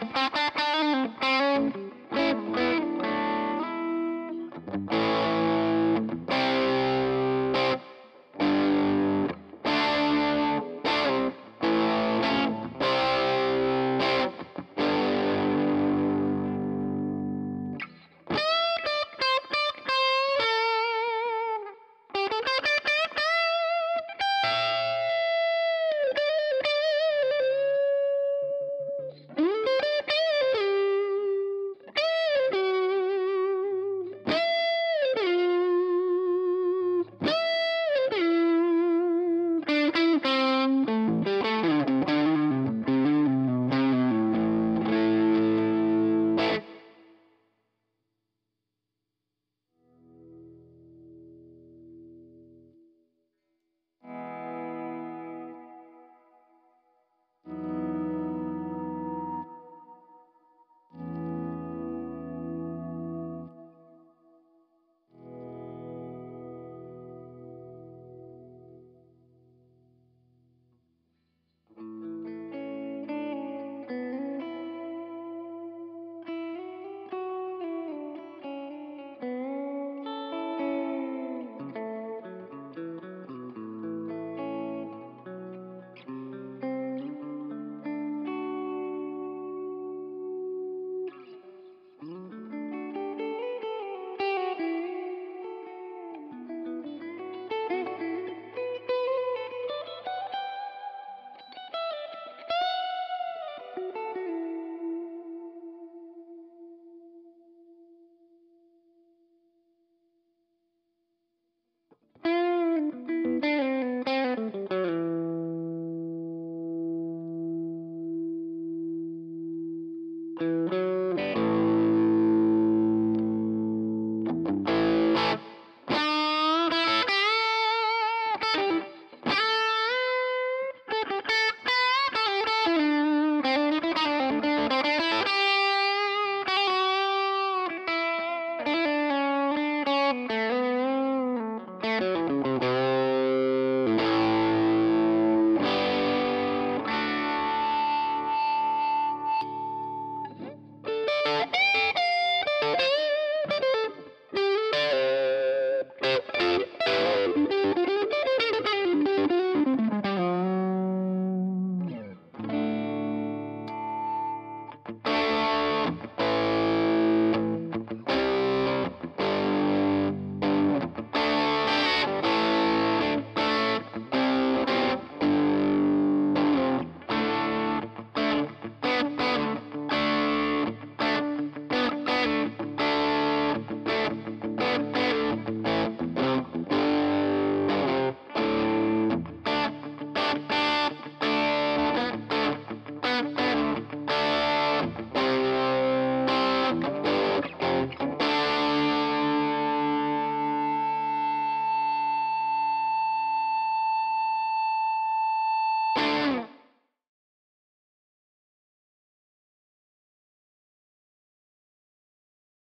Thank.